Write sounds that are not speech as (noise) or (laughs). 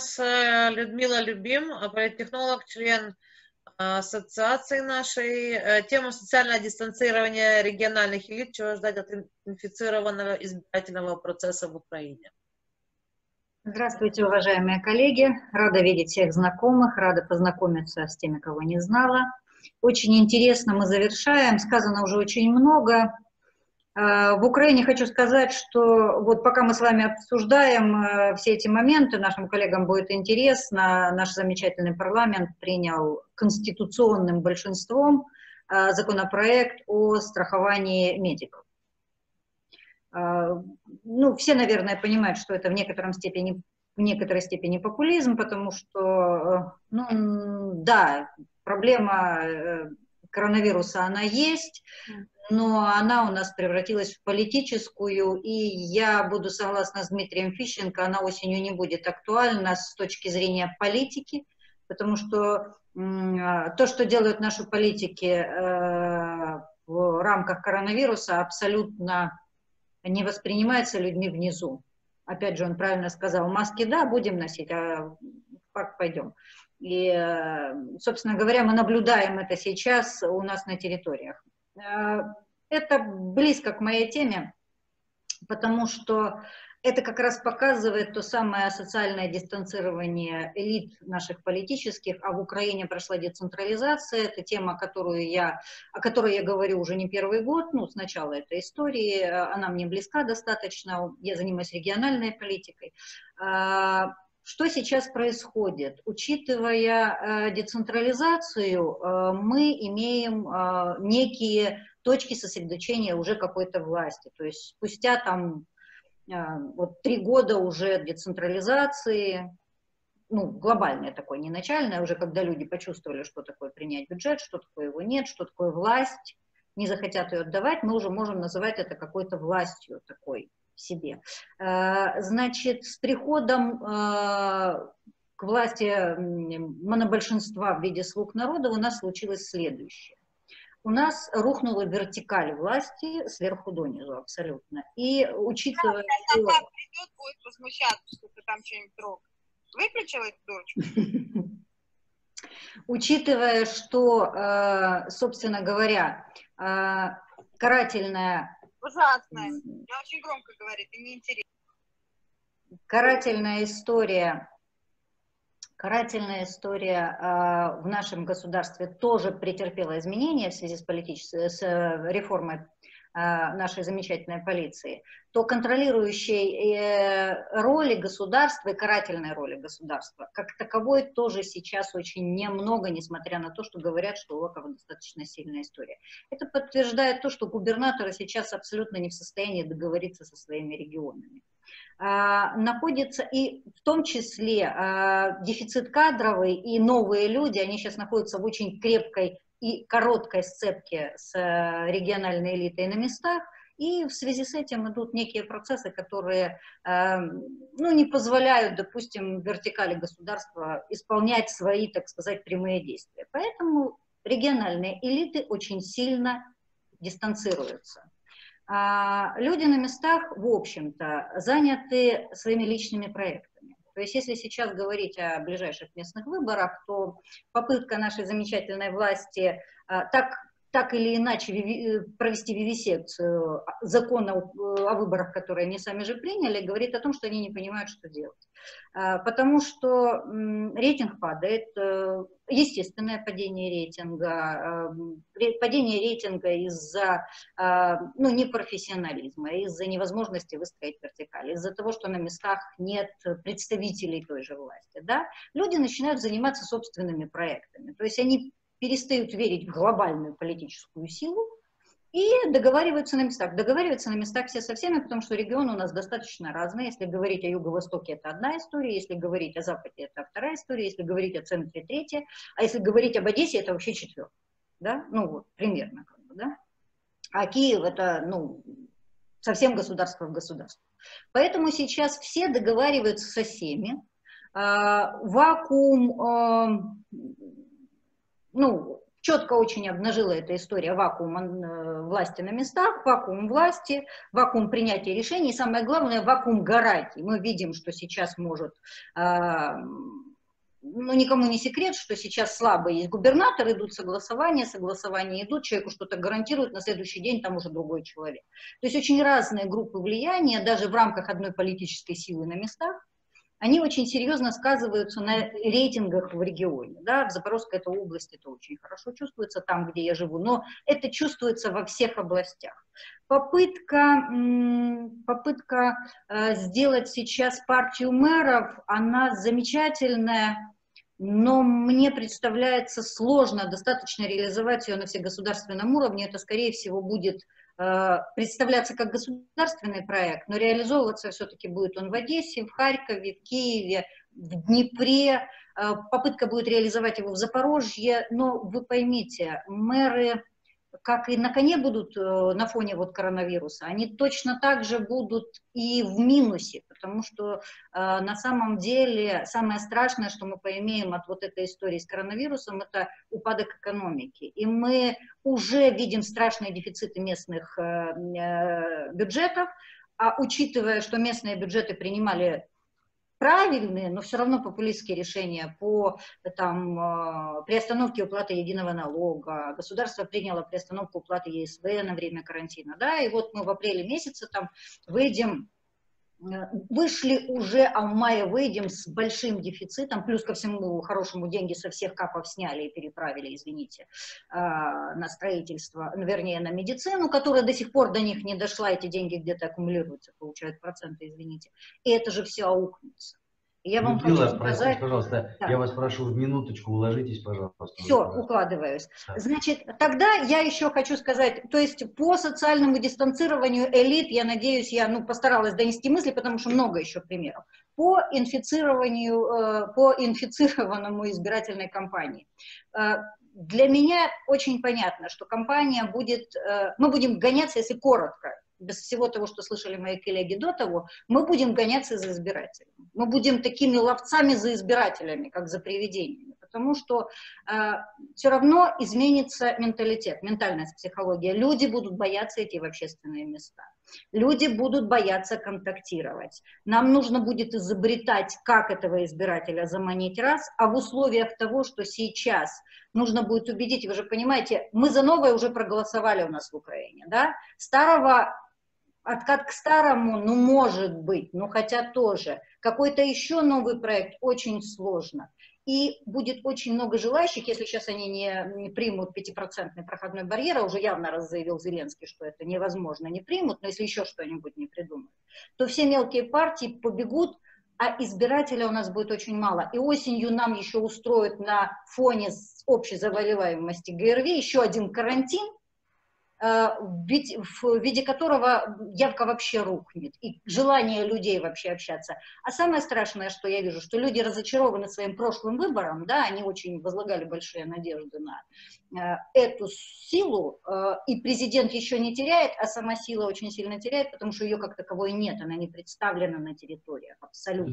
нас э, Людмила Любим, политтехнолог, член ассоциации нашей. Э, тема социальное дистанцирование региональных элит, чего ждать от инфицированного избирательного процесса в Украине. Здравствуйте, уважаемые коллеги. Рада видеть всех знакомых, рада познакомиться с теми, кого не знала. Очень интересно мы завершаем. Сказано уже очень много. А, в Украине хочу сказать, что вот пока мы с вами обсуждаем э, все эти моменты, нашим коллегам будет интересно, наш замечательный парламент принял конституционным большинством э, законопроект о страховании медиков. А, ну, все, наверное, понимают, что это в некотором степени в некоторой степени популизм, потому что, э, ну, да, проблема коронавируса, она есть, но она у нас превратилась в политическую, и я буду согласна с Дмитрием Фищенко, она осенью не будет актуальна с точки зрения политики, потому что то, что делают наши политики э, в рамках коронавируса, абсолютно не воспринимается людьми внизу. Опять же, он правильно сказал, маски, да, будем носить, а парк пойдем. И, э, собственно говоря, мы наблюдаем это сейчас у нас на территориях. Э, это близко к моей теме, потому что это как раз показывает то самое социальное дистанцирование элит наших политических, а в Украине прошла децентрализация, это тема, которую я, о которой я говорю уже не первый год, ну, с начала этой истории, она мне близка достаточно, я занимаюсь региональной политикой. Что сейчас происходит? Учитывая э, децентрализацию, э, мы имеем э, некие точки сосредоточения уже какой-то власти. То есть спустя там вот три года уже децентрализации, ну, глобальное такое, не начальное, уже когда люди почувствовали, что такое принять бюджет, что такое его нет, что такое власть, не захотят ее отдавать, мы уже можем называть это какой-то властью такой себе. Э, значит, с приходом э, к власти монобольшинства в виде слуг народа у нас случилось следующее. У нас рухнула вертикаль власти сверху донизу абсолютно. И учитывая... Когда что... придет, будет возмущаться, что ты там что-нибудь трог. Выключила эту дурочку? (laughs) Учитывая, что, э, собственно говоря, карательная Ужасная. Я очень громко говорит, и неинтересно. Карательная история. Карательная история э, в нашем государстве тоже претерпела изменения в связи с, политической, с э, реформой нашей замечательной полиции, то контролирующей э, роли государства и карательной роли государства как таковой тоже сейчас очень немного, несмотря на то, что говорят, что у Локова достаточно сильная история. Это подтверждает то, что губернаторы сейчас абсолютно не в состоянии договориться со своими регионами а, находится и в том числе а, дефицит кадровый и новые люди, они сейчас находятся в очень крепкой и короткой сцепки с э, региональной элитой на местах, и в связи с этим идут некие процессы, которые э, ну, не позволяют, допустим, вертикали государства исполнять свои, так сказать, прямые действия. Поэтому региональные элиты очень сильно дистанцируются. А люди на местах, в общем-то, заняты своими личными проектами. То есть если сейчас говорить о ближайших местных выборах, то попытка нашей замечательной власти а, так так или иначе э, провести вивисекцию закона о выборах, которые они сами же приняли, говорит о том, что они не понимают, что делать. А, потому что рейтинг падает, э, естественное падение рейтинга, э, падение рейтинга из-за а, ну, непрофессионализма, из-за невозможности выстроить вертикаль, из-за того, что на местах нет представителей той же власти. Да? Люди начинают заниматься собственными проектами. То есть они перестают верить в глобальную политическую силу и договариваются на местах. Договариваются на местах все со всеми, потому что регионы у нас достаточно разные. Если говорить о Юго-Востоке, это одна история, если говорить о Западе, это вторая история, если говорить о центре, третья, а если говорить об Одессе, это вообще четвертая. Да? Ну вот, примерно. Как бы, да? А Киев это, ну, совсем государство в государство. Поэтому сейчас все договариваются со всеми. А, вакуум а, ну, четко очень обнажила эта история вакуум э, власти на местах, вакуум власти, вакуум принятия решений, и самое главное, вакуум гарантий. Мы видим, что сейчас может а, ну, никому не секрет, что сейчас слабо есть губернатор, идут согласования, согласования идут, человеку что-то гарантируют, на следующий день там уже другой человек. То есть очень разные группы влияния, даже в рамках одной политической силы на местах, они очень серьезно сказываются на рейтингах в регионе. Да? В Запорожской этой области это очень хорошо чувствуется, там, где я живу, но это чувствуется во всех областях. Попытка, попытка э, сделать сейчас партию мэров, она замечательная, но мне представляется сложно достаточно реализовать ее на всегосударственном уровне. Это, скорее всего, будет представляться как государственный проект, но реализовываться все-таки будет он в Одессе, в Харькове, в Киеве, в Днепре. Э, попытка будет реализовать его в Запорожье, но вы поймите, мэры как и на коне будут э, на фоне вот коронавируса, они точно так же будут и в минусе, потому что э, на самом деле самое страшное, что мы поимеем от вот этой истории с коронавирусом, это упадок экономики. И мы уже видим страшные дефициты местных э, бюджетов, а учитывая, что местные бюджеты принимали правильные, но все равно популистские решения по там, приостановке уплаты единого налога. Государство приняло приостановку уплаты ЕСВ на время карантина. Да? И вот мы в апреле месяце там выйдем э, вышли уже, а в мае выйдем с большим дефицитом, плюс ко всему хорошему деньги со всех капов сняли и переправили, извините, а, на строительство, ну, вернее, на медицину, которая до сих пор до них не дошла, эти деньги где-то аккумулируются, получают проценты, извините. И это же все аукнется. Я вам Людмила, хочу сказать... Простите, пожалуйста, да. я вас прошу в минуточку, уложитесь, пожалуйста. Все, укладываюсь. Да. Значит, тогда я еще хочу сказать, то есть по социальному дистанцированию элит, я надеюсь, я ну, постаралась донести мысли, потому что много еще примеров. По инфицированию, э, по инфицированному избирательной кампании. Э, для меня очень понятно, что компания будет, э, мы будем гоняться, если коротко, без всего того, что слышали мои коллеги до того, мы будем гоняться за избирателями. Мы будем такими ловцами за избирателями, как за привидениями, потому что э, все равно изменится менталитет, ментальность, психология. Люди будут бояться идти в общественные места. Люди будут бояться контактировать. Нам нужно будет изобретать, как этого избирателя заманить раз, а в условиях того, что сейчас нужно будет убедить, вы же понимаете, мы за новое уже проголосовали у нас в Украине, да? Старого откат к старому, ну, может быть, ну, хотя тоже. Какой-то еще новый проект очень сложно. И будет очень много желающих, если сейчас они не, не примут пятипроцентный проходной барьер, а уже явно раз заявил Зеленский, что это невозможно, не примут, но если еще что-нибудь не придумают, то все мелкие партии побегут, а избирателя у нас будет очень мало. И осенью нам еще устроят на фоне общей заболеваемости ГРВИ еще один карантин, в виде которого явка вообще рухнет, и желание людей вообще общаться. А самое страшное, что я вижу, что люди разочарованы своим прошлым выбором, да, они очень возлагали большие надежды на э, эту силу, э, и президент еще не теряет, а сама сила очень сильно теряет, потому что ее как таковой нет, она не представлена на территориях абсолютно.